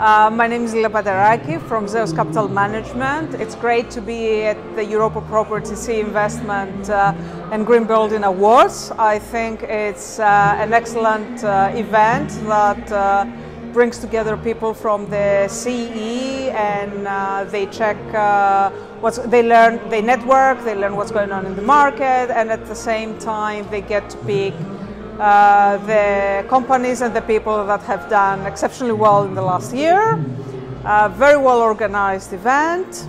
Uh, my name is Lila Pateraki from Zeus Capital Management. It's great to be at the Europa Property CEE Investment uh, and Green Building Awards. I think it's uh, an excellent uh, event that uh, brings together people from the CEE and uh, they check what's they learn, they network, they learn what's going on in the market, and at the same time they get to pick uh, the companies and the people that have done exceptionally well in the last year. Uh, very well organized event.